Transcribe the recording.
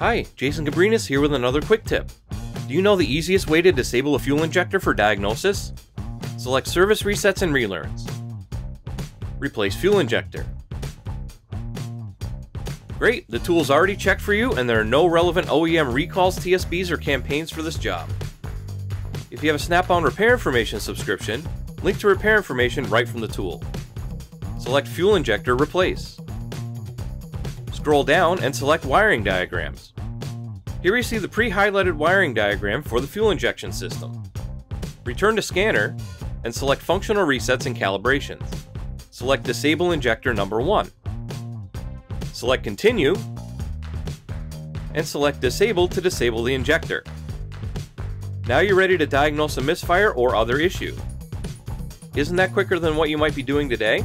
Hi, Jason Gabrinas here with another quick tip. Do you know the easiest way to disable a fuel injector for diagnosis? Select Service Resets and Relearns. Replace fuel injector. Great, the tool's already checked for you and there are no relevant OEM recalls, TSBs, or campaigns for this job. If you have a Snap-on repair information subscription, link to repair information right from the tool. Select Fuel Injector Replace. Scroll down and select Wiring Diagrams. Here you see the pre-highlighted wiring diagram for the fuel injection system. Return to Scanner and select Functional Resets and Calibrations. Select Disable Injector number 1. Select Continue and select Disable to disable the injector. Now you're ready to diagnose a misfire or other issue. Isn't that quicker than what you might be doing today?